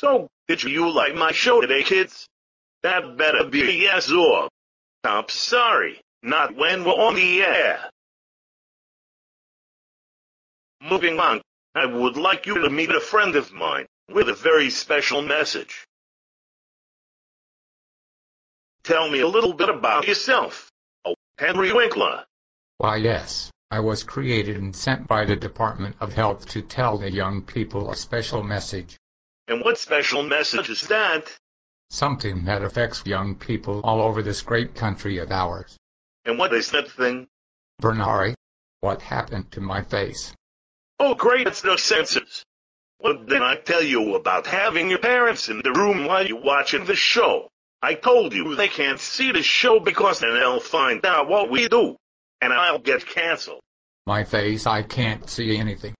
So, did you like my show today, kids? That better be a yes or. I'm sorry, not when we're on the air. Moving on, I would like you to meet a friend of mine with a very special message. Tell me a little bit about yourself. Oh, Henry Winkler. Why yes, I was created and sent by the Department of Health to tell the young people a special message. And what special message is that? Something that affects young people all over this great country of ours. And what is that thing? Bernari, what happened to my face? Oh great, it's no senses. What did I tell you about having your parents in the room while you're watching the show? I told you they can't see the show because then they'll find out what we do. And I'll get canceled. My face I can't see anything.